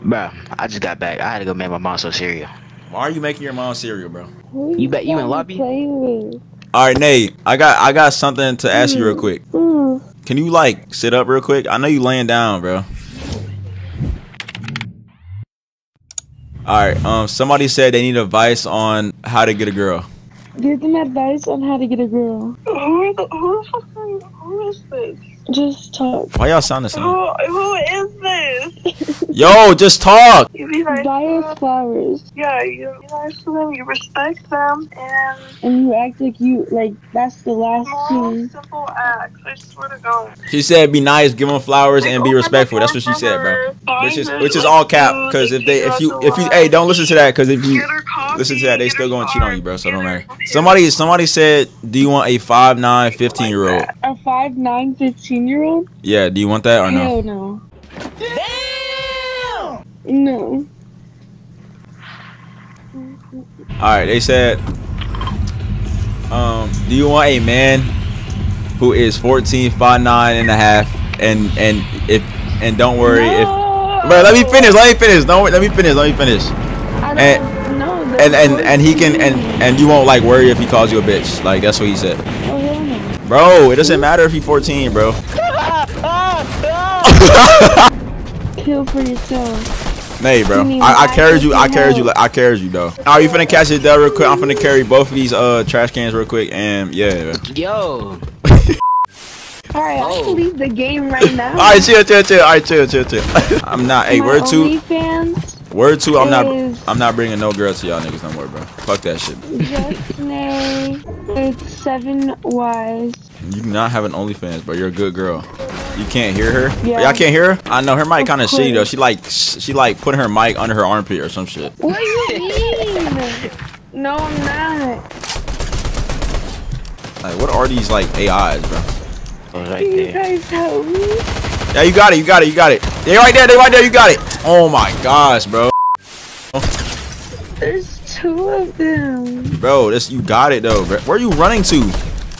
Bro, I just got back. I had to go make my mom some cereal. Why are you making your mom cereal, bro? You bet you in got me lobby? All right, Nate. I got I got something to ask you real quick. Mm. Can you like sit up real quick? I know you laying down, bro. All right. Um. Somebody said they need advice on how to get a girl. Give them advice on how to get a girl. Who, the, who, the fucking, who is this? Just talk. Why y'all sound the same? Who, who is this? Yo, just talk. You be nice Buy to us them. flowers, Yeah, you be nice to them, you respect them, and and you act like you like that's the last small, thing. simple acts. I swear to God. She said be nice, give them flowers, and be Open respectful. That's what she said, bro. her, Which is which is all cap. Because if they if you kid if you hey don't listen to that. Because if you coffee, listen to that, they still gonna cheat on you, bro. So don't get matter. Somebody somebody said, do you want a 5'9", 15 year old? A five nine, 15 year old? Yeah. Do you want that or no? Hell no. No. All right. They said, um, do you want a man who is 14, 5'9", and a half, and and if and don't worry if. Bro, let me finish. Let me finish. Don't let me finish. Let me finish. I And- don't know. And and and he can and and you won't like worry if he calls you a bitch. Like that's what he said. Hell no. Bro, it doesn't matter if he's 14, bro. Kill for yourself. Nay, bro. You I, I carried you. I carried you. I carried you though. Are you finna catch it there real quick? I'm finna carry both of these uh trash cans real quick and yeah. Yo, Alright, I Oh. can leave the game right now. All right, chill, chill, chill. All right, chill, chill, chill. I'm not. Hey, My word two. OnlyFans, Word two. I'm not. I'm not bringing no girl to y'all niggas no more, bro. Fuck that shit. Just Nay. It's seven Y's. You do not have an OnlyFans, but You're a good girl. You can't hear her. Yeah. Y'all can't hear her. I know her mic kind of shitty though. She like she like putting her mic under her armpit or some shit. What do you mean? no, I'm not. Like, what are these like AIs, bro? was right Can you there. guys help me? Yeah, you got it. You got it. You got it. They right there. They right there. You got it. Oh my gosh, bro. There's two of them. Bro, this you got it though. Bro. Where are you running to?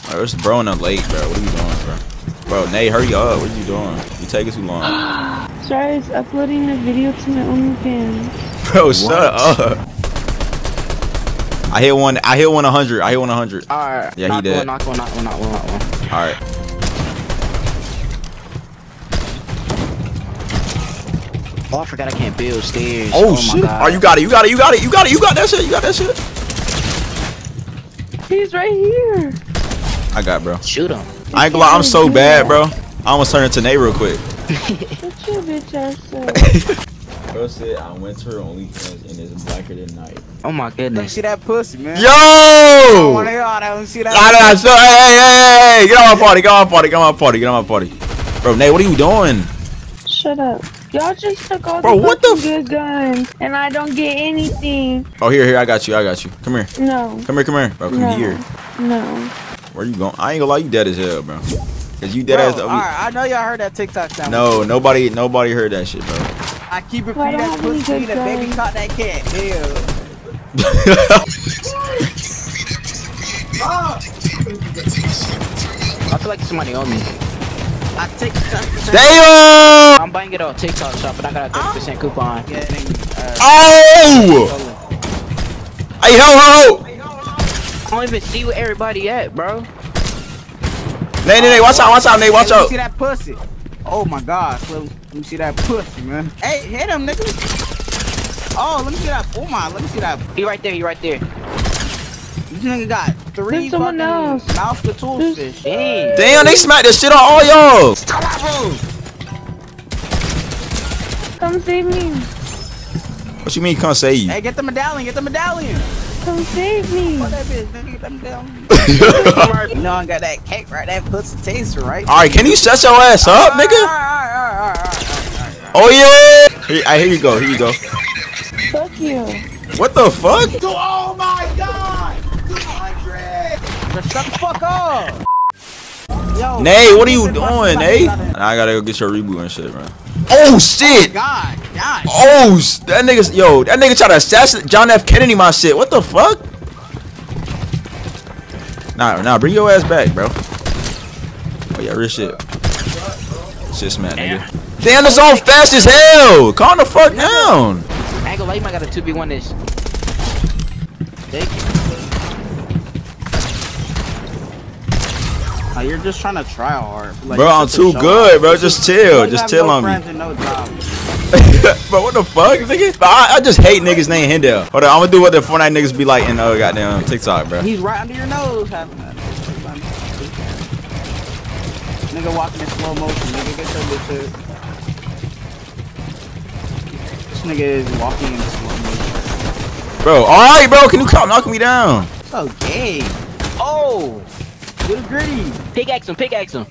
Bro, this bro in the lake, bro. What are you doing, bro? Bro, Nate, hurry up. What are you doing? You taking too long. Sorry, it's uploading a video to my own OnlyFans. Bro, shut up. I hit one. I hit one 100. I hit one 100. All right. Yeah, he did. One, knock one, knock one, knock one, knock one. All right. Oh, I forgot I can't build stairs. Oh, oh, my shit. God. Oh, you got it. You got it. You got it. You got it. You got that shit. You got that shit. He's right here. I got, bro. Shoot him. I ain't gonna lie. I'm so bad, bro. I almost turned into Nate real quick. Shut your bitch ass up. Bro said I went to her OnlyFans and it's blacker than night. Oh my Let me goodness. see that pussy, man. Yo! I don't wanna hear all that. See that. Nah, nah, so, hey, hey, hey, hey, get on my party, get on my party, get on my party, get on my party. Bro, Nate, what are you doing? Shut up. Y'all just took all Bro, the what the good guns, and I don't get anything. Oh, here, here, I got you, I got you. Come here, No. come here, come here. Bro, come No. here. No. Where you going? I ain't gonna lie, you dead as hell, bro. Cause you dead Bro, as all right, I know y'all heard that TikTok sound. No, nobody, nobody heard that shit, bro. I keep repeating that pussy. good The baby guns. caught that cat. Ew. I feel like somebody on me. I take. Damn! I'm buying it on TikTok shop, but I got a 30% coupon. Getting, uh, Oh! Hey, ho, ho, ho! I don't even see where everybody at, bro. Nate, Nate, Nate, watch out, watch out, Nate, watch Hey, let me out. see that pussy. Oh my gosh. Let, let me see that pussy, man. Hey, hit him, nigga. Oh, let me see that. Oh my, let me see that. He right there, he right there. This nigga got three There's someone fucking else. mouth to tools There's- fish. Dang. Damn, they smacked this shit on all y'all. Come save me. What you mean, can't say you? Hey, get the medallion, get the medallion. Come save me. What that bitch, nigga, get that medallion. you know I got that cake right, that pussy taste right? All right, can you shut your ass up, Alright, nigga? alright, alright, alright, alright, alright. Oh yeah. Here, ah, here you go. Here you go. Fuck you. What the fuck? Oh my god! 200! Just shut the fuck up! Yo, Nay, what are you doing, fucking Nay? fucking- I gotta go get your reboot and shit, man. Oh shit! Oh, God, God. Oh, that nigga, yo, that nigga tried to assassinate John F. Kennedy, my shit. What the fuck? Nah, nah, bring your ass back, bro. Oh yeah, real shit. Shit smack, nigga. Damn, this all fast as hell. Calm the fuck down. I ain't gonna lie, you might got a 2v1 this. Take it. You're just trying to try hard. Like, Bro, I'm too good, bro. Just chill. Just chill no on me. no bro, what the fuck? Nigga? I, I just hate niggas named Hindel. Hold on, I'm gonna do what the Fortnite niggas be like in uh, goddamn TikTok, bro. He's right under your nose. having that. Nigga walking in slow motion. Nigga, get your bitch. This nigga is walking in slow motion. Bro, alright, bro. Can you stop knocking me down? So gay. Oh! Get gritty. Pickaxe him, pickaxe him.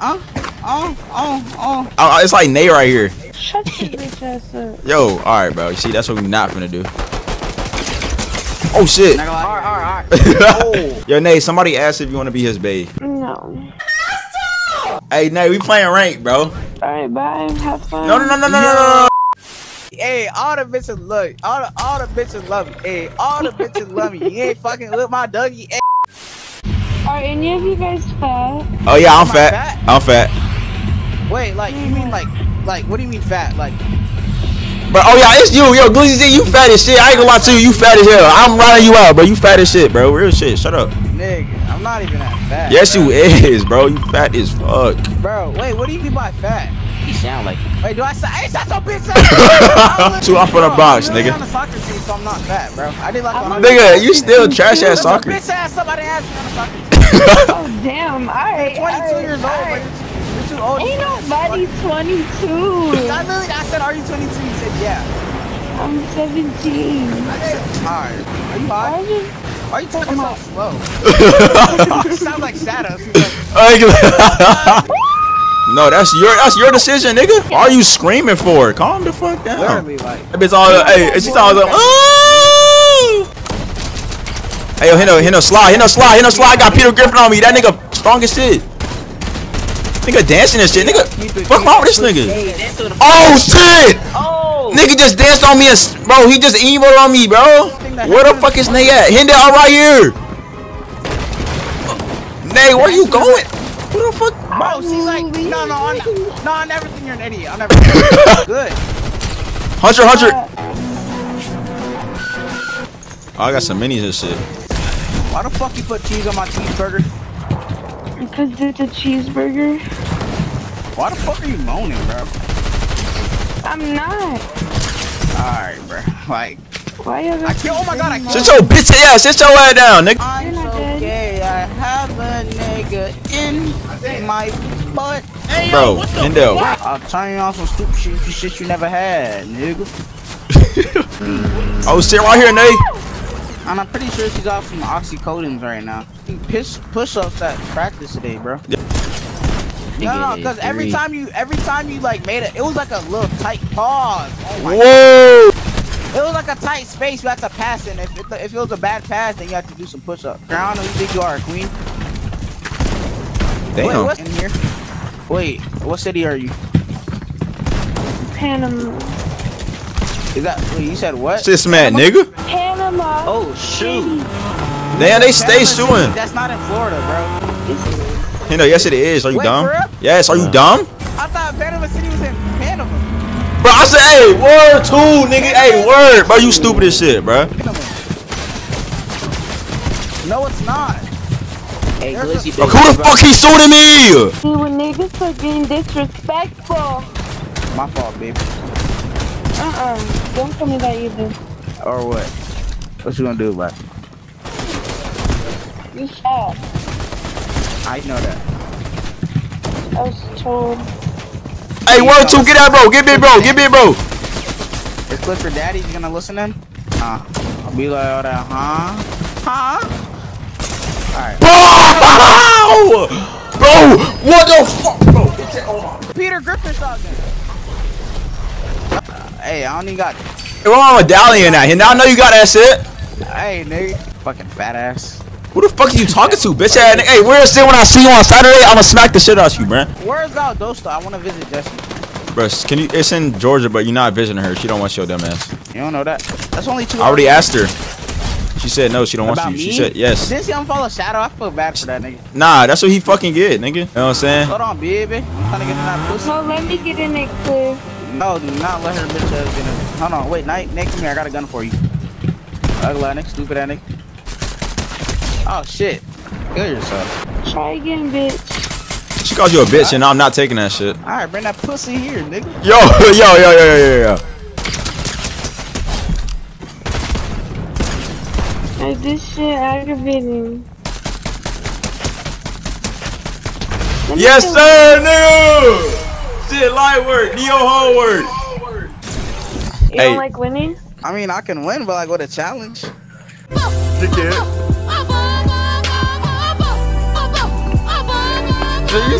Oh, oh, oh, oh. I, I- it's like Nate right here. Shut your bitch ass up. Yo, alright, bro. You see, that's what we're not gonna do. Oh, shit. Not. Alright, alright, alright. Yo, Nate, somebody asked if you want to be his babe. No. Hey, Nate, we playing rank, bro. Alright, bye. Have fun. No, no, no, no, no, no, no. Hey, all the bitches love you. All the all the bitches love you. Hey, all the bitches love me. You ain't fucking with my Dougie. Hey, Are any of you guys fat? Oh, yeah, I'm fat. fat? I'm fat. wait, like you mean like like what do you mean fat? Like Bro, oh, yeah, it's you. Yo, Glizzy Z, you fat as shit. I ain't gonna lie to you. You fat as hell. I'm riding you out, bro. You fat as shit, bro. Real shit. Shut up. nigga, I'm not even that fat. Yes, bro. you is, bro. You fat as fuck. Bro, wait, what do you mean by fat? He sound like Wait, do I say? Hey, shut your bitch up! Two off on the Bro, box, I'm really nigga. on the soccer team, so I'm not fat, bro. I did like I'm 100. Nigga, you still trash ass soccer. bitch ass somebody I didn't ask you on the soccer team. Oh, damn. Alright. 22 alright, years old, but alright. you're too, you're too old. Ain't nobody 22. I literally, I said, are you 22? You said, yeah. I'm 17. I said, alright. Are you high? Why is it? Why are you talking so slow? you sound like shadows. He's like, no, that's your that's your decision, nigga. Why are you screaming for? Calm the fuck down. literally, like. That bitch all hey, she's all like, oh. Hey, yo, hit no, hit no slide, hit no slide, hit no slide. I got Peter Griffin on me. That nigga strong as shit. Nigga dancing and shit. Nigga, what's wrong with this nigga? Hey, that's what the Oh shit! Oh! Nigga just danced on me and bro, he just emoted on me, bro. Where the fuck is Nate at? Hinde, I'm right here. Nate, where you going? Who the fuck? Bro, she's like, no, no, I'm not, no, I never think you're an idiot. I never. Good. Hunter, Hunter. Oh, I got some minis and shit. Why the fuck you put cheese on my cheeseburger? Because it's a cheeseburger. Why the fuck are you moaning, bro? I'm not. Alright, bro. Like, Why you I can't. Oh my god, I can't. Sit your bitch ass. Sit your ass down, nigga. I'm You're not so dead. gay. I have a nigga in my butt. Bro, Hindel. I'll turn you on some stupid shit, shit you never had, nigga. Oh, sit right here, Nate. And I'm pretty sure she got some oxycodons right now. Push push-ups at practice today, bro. No, no, because every time you, every time you like made it, it was like a little tight pause. Oh my Whoa. It was like a tight space you had to pass in. If it, if it was a bad pass, then you have to do some push-ups. Crown, who you think you are, queen? Wait, Damn. what's in here? Wait, what city are you? Panama. Is that? Wait, you said what? Sis man, nigga. Panama. Oh shoot! Damn, they stay Panama suing. That's not in Florida, bro. You know, yes it is. Are you Wait, dumb? Yes, are you dumb? I thought Panama City was in Panama. Bro, I said, hey, word two, nigga. Hey, word. Bro, you stupid as shit, bro. No, it's not. Hey, There's Glizzy, Bro, who the fuck he suing me? You when niggas for being disrespectful. My fault, baby. Uh-uh. Don't tell me that either. Or what? What you gonna do about it? You fat. I know that. I was told. Hey, one, two, get out, bro. Get me, bro. Get me, bro. Is Clifford Daddy you gonna listen to him? Huh? I'll be like, all that, huh? Huh? Alright. Bro! Bro, what the fuck, bro? Peter Griffin shotgun. Uh, hey, I only got. Hey, where my medallion at? And I know you got that shit. Hey, nigga. Fucking fat ass. Who the fuck are you talking to, bitch ass nigga? Hey, where's it when I see you on Saturday? I'ma smack the shit out of you, bruh. Where's Valdosta? I wanna visit Jessie. Bruh, can you? It's in Georgia, but you're not visiting her. She don't want your dumb ass. You don't know that? That's only two. I already hours. asked her. She said no, she don't want you. me? She said yes. Didn't see him follow Shadow. I feel bad for that nigga. Nah, that's what he fucking get, nigga. You know what I'm saying? Hold on, baby. I'm trying to get in that pussy. No, let me get in it, Cliff. No, do not let her bitch ass get in. Hold on, wait, night next to me. I got a gun for you. Ugly ass nigga, stupid ass nigga. Oh shit. Kill yourself. Try again, bitch. She calls you a bitch, and I'm not taking that shit. All right, bring that pussy here, nigga. Yo, yo, yo, yo, yo, yo, yo. Like, this shit aggravating. Yes, sir, nigga. Shit, light work, neo hard work. You Hey. don't like winning? I mean, I can win, but like with a challenge. Dickhead. You